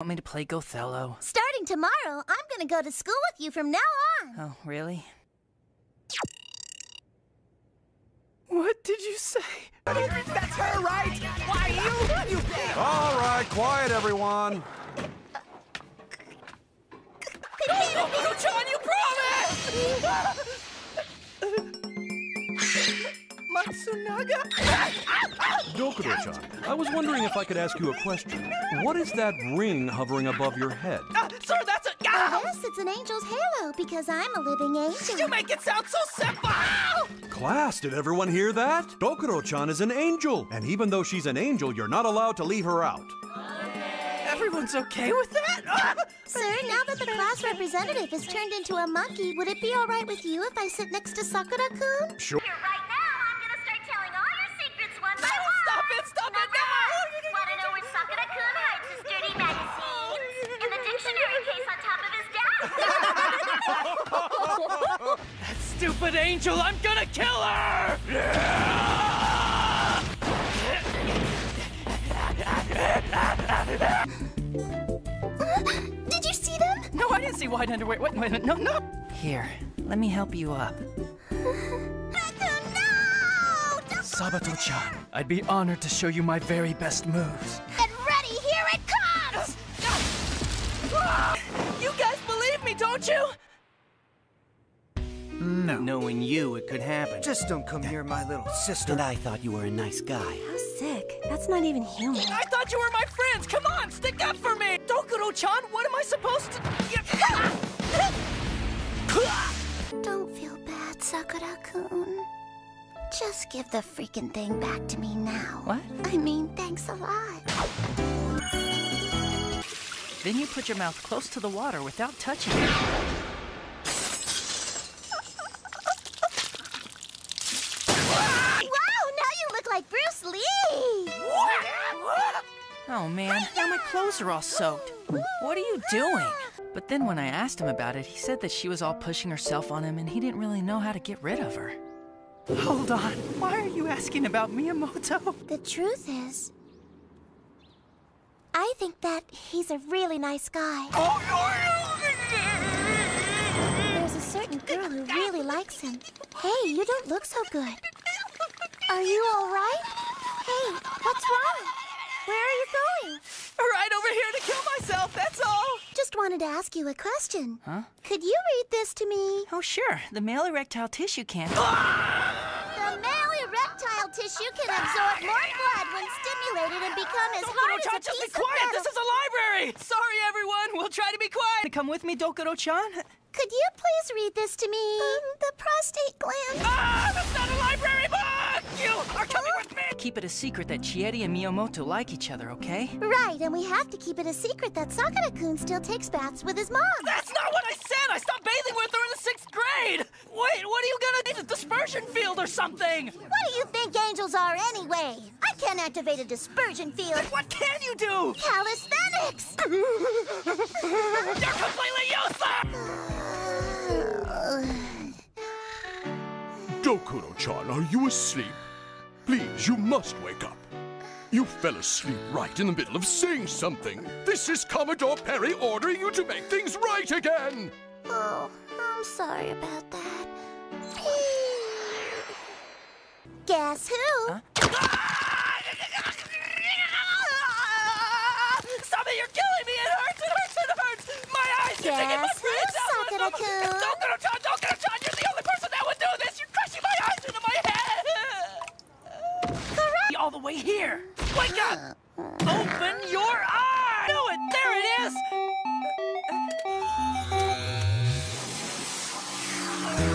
Want me to play Gothello? Starting tomorrow, I'm gonna go to school with you from now on. Oh, really? What did you say? That's her, right? Why, you, you... All right, quiet, everyone. Dokuro-chan, you promised! Matsunaga? Dokuro-chan, I was wondering if I could ask you a question. What is that ring hovering above your head? Ah, sir, that's a... Ah! Yes, it's an angel's halo because I'm a living angel. You make it sound so simple! Class, did everyone hear that? Dokuro-chan is an angel, and even though she's an angel, you're not allowed to leave her out. Everyone's okay with that? Ah! Sir, now that the class representative has turned into a monkey, would it be all right with you if I sit next to Sakura-kun? Sure. That stupid angel, I'm gonna kill her! Did you see them? No, I didn't see white underwear. Wait, wait, no, no. Here, let me help you up. Sabato-chan, I'd be honored to show you my very best moves. No. Knowing you, it could happen. Just don't come near my little sister. And I thought you were a nice guy. How sick. That's not even human. I thought you were my friends. Come on, stick up for me. Dokuro-chan, what am I supposed to... Don't feel bad, Sakura-kun. Just give the freaking thing back to me now. What? I mean, thanks a lot. Then you put your mouth close to the water without touching it. Oh man, now my clothes are all soaked. What are you doing? But then when I asked him about it, he said that she was all pushing herself on him and he didn't really know how to get rid of her. Hold on, why are you asking about Miyamoto? The truth is, I think that he's a really nice guy. Oh, There's a certain girl who really likes him. Hey, you don't look so good. Are you all right? Hey, what's wrong? Where are you going? right over here to kill myself, that's all. Just wanted to ask you a question. Huh? Could you read this to me? Oh sure, the male erectile tissue can. The male erectile tissue can absorb more blood when stimulated and become as hard Dokuro-chan, as a just be piece of quiet. This is a library. Sorry, everyone. We'll try to be quiet. Come with me, Dokuro-chan? Could you please read this to me? Um, the prostate gland. Ah, that's not a library book. You are coming with me. Keep it a secret that Chieti and Miyamoto like each other, okay? Right, and we have to keep it a secret that Sakura-kun still takes baths with his mom. That's not what I said. I stopped bathing with her in the sixth grade. Wait, what are you gonna do? A dispersion field or something? What do you think angels are anyway? I can't activate a dispersion field. What can you do? Calisthenics! You're completely useless. Dokuro-chan, are you asleep? Please, you must wake up. You fell asleep right in the middle of saying something. This is Commodore Perry ordering you to make things right again. oh, I'm sorry about that. Guess who? Stop it! You're killing me! It hurts! It hurts! It hurts! My eyes! You're taking my Guess who, brains out! Sakura-kun? Dokuro-chan! Dokuro-chan! You're the only person that would do this! You're crushing my eyes into my head! All the way here! Wake up! Open your eyes! Do it! There it is!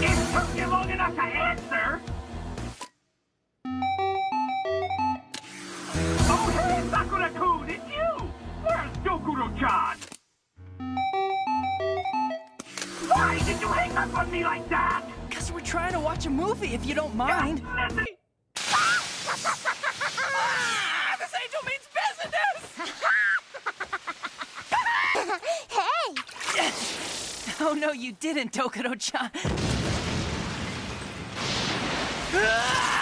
It took you long enough to answer! Oh, hey, Sakura-kun, it's you! Where's Dokuro-chan? Why did you hang up on me like that? Because we're trying to watch a movie, if you don't mind. Listen- Ah, this angel means business! hey! Oh no, you didn't, Dokuro-chan. Ah!